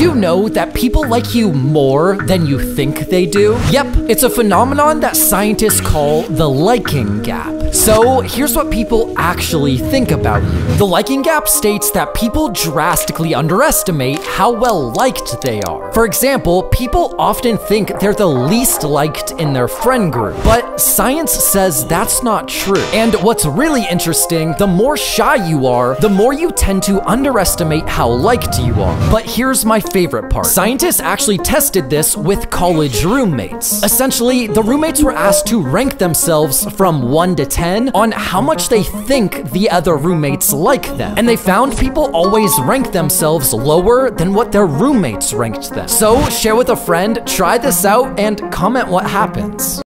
You know that people like you more than you think they do? Yep, it's a phenomenon that scientists call the liking gap. So here's what people actually think about you. The liking gap states that people drastically underestimate how well liked they are. For example, people often think they're the least liked in their friend group, but science says that's not true. And what's really interesting, the more shy you are, the more you tend to underestimate how liked you are. But here's my favorite part. Scientists actually tested this with college roommates. Essentially, the roommates were asked to rank themselves from 1 to 10 10 on how much they think the other roommates like them. And they found people always rank themselves lower than what their roommates ranked them. So share with a friend, try this out, and comment what happens.